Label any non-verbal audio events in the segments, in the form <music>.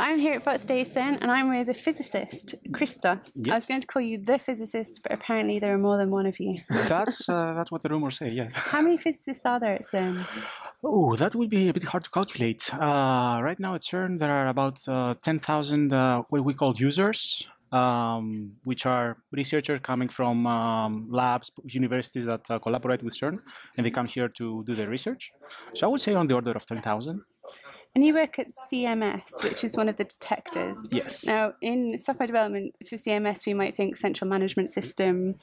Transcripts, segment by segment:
I'm here at Potsdamer and I'm with a physicist, Christos. Yes. I was going to call you the physicist, but apparently there are more than one of you. That's <laughs> uh, that's what the rumors say. yes. How many physicists are there at CERN? Oh, that would be a bit hard to calculate. Uh, right now at CERN, there are about uh, 10,000 uh, what we call users, um, which are researchers coming from um, labs, universities that uh, collaborate with CERN, and they come here to do their research. So I would say on the order of 10,000. And you work at CMS, which is one of the detectors. Yes. Now, in software development for CMS, we might think central management system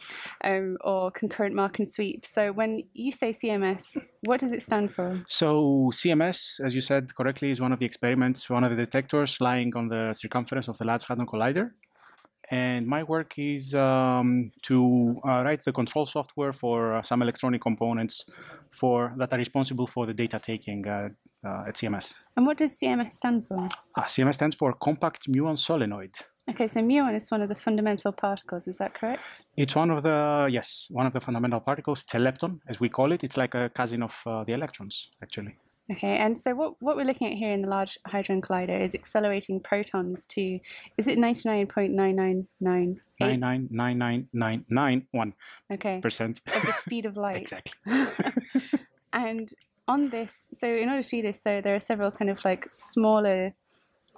um, or concurrent mark and sweep. So when you say CMS, what does it stand for? So CMS, as you said correctly, is one of the experiments, one of the detectors lying on the circumference of the Large Hadron Collider. And my work is um, to uh, write the control software for uh, some electronic components for that are responsible for the data taking uh, uh, at CMS. And what does CMS stand for? Ah, CMS stands for Compact Muon Solenoid. Okay, so muon is one of the fundamental particles, is that correct? It's one of the yes, one of the fundamental particles. It's a lepton, as we call it. It's like a cousin of uh, the electrons, actually. Okay, and so what, what we're looking at here in the Large Hadron Collider is accelerating protons to, is it 99.9998? Nine nine nine nine nine nine one Okay, percent. of the speed of light. <laughs> exactly. <laughs> And on this, so in order to do this, though, there are several kind of like smaller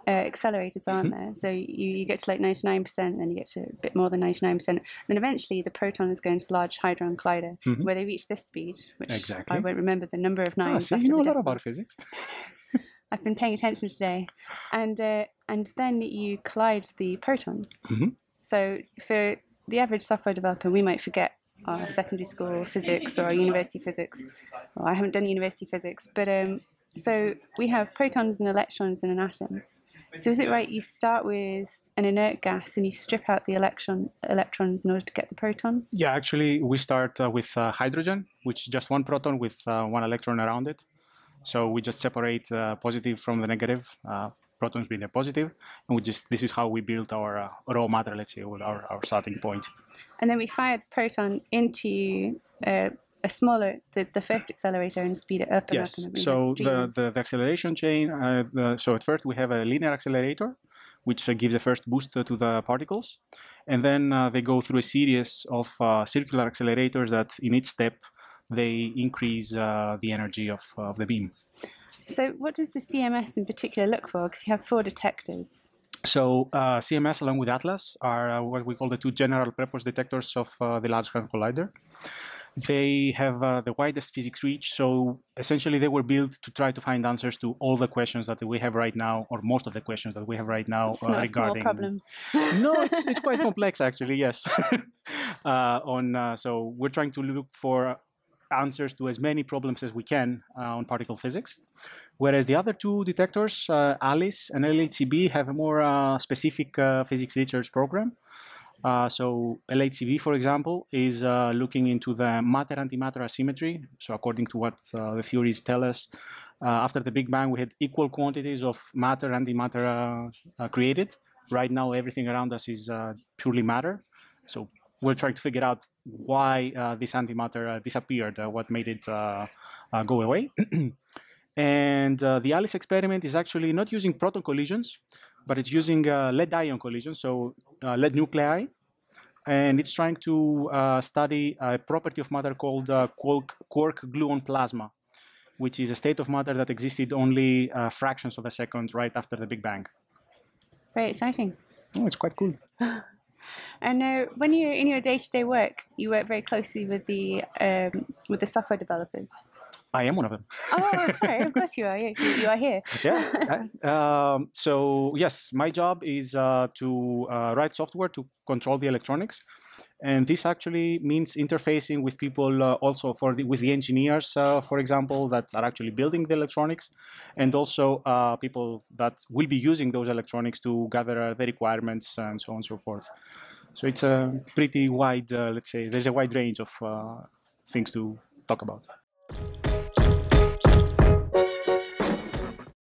uh, accelerators, aren't there? So you, you get to like 99%, then you get to a bit more than 99%. And then eventually the proton is going to the Large Hadron Collider, where they reach this speed, which Exactly. I won't remember the number of Ah, nines. after you know a lot decimal. about physics. <laughs> I've been paying attention today, and uh, and then you collide the protons. Mhm. So for the average software developer, we might forget our secondary school physics or our university physics. Well, I haven't done university physics, but um, so we have protons and electrons in an atom. So is it right you start with an inert gas and you strip out the electron electrons in order to get the protons? Yeah, actually, we start uh, with uh, hydrogen, which is just one proton with uh, one electron around it. So we just separate uh, positive from the negative, uh, protons being a positive, and we just this is how we build our uh, raw matter, let's say, or our, our starting point. And then we fire the proton into uh, a smaller, the, the first accelerator, and speed it up and Yes. up. And up. So the, the, the acceleration chain. Uh, the, so at first we have a linear accelerator, which uh, gives a first boost uh, to the particles, and then uh, they go through a series of uh, circular accelerators that, in each step, they increase uh, the energy of, of the beam. So what does the CMS in particular look for? Because you have four detectors. So uh, CMS along with Atlas are uh, what we call the two general purpose detectors of uh, the Large Hadron Collider. They have uh, the widest physics reach, so essentially they were built to try to find answers to all the questions that we have right now, or most of the questions that we have right now It's uh, not a small regarding. problem. <laughs> no, it's, it's quite <laughs> complex actually. Yes. <laughs> uh, on uh, so we're trying to look for answers to as many problems as we can uh, on particle physics. Whereas the other two detectors, uh, ALICE and LHCb, have a more uh, specific uh, physics research program. Uh, so LHCb, for example, is uh, looking into the matter-antimatter asymmetry. So according to what uh, the theories tell us, uh, after the Big Bang, we had equal quantities of matter and antimatter uh, created. Right now, everything around us is uh, purely matter. So we're trying to figure out why this antimatter disappeared, what made it go away. <clears throat> and the ALICE experiment is actually not using proton collisions, but it's using uh, lead ion collisions, so uh, lead nuclei. And it's trying to uh, study a property of matter called uh, quark, quark gluon plasma, which is a state of matter that existed only uh, fractions of a second right after the Big Bang. Very exciting. Oh, it's quite cool. <laughs> And uh, when you're in your day-to-day work, you work very closely with the um, with the software developers. I am one of them. Oh, <laughs> sorry. Of course you are. You, you are here. yeah. um, so yes, my job is uh, to uh, write software to control the electronics, and this actually means interfacing with people uh, also for the, with the engineers, uh, for example, that are actually building the electronics, and also uh, people that will be using those electronics to gather uh, the requirements and so on and so forth. So it's a pretty wide, uh, let's say, there's a wide range of uh, things to talk about.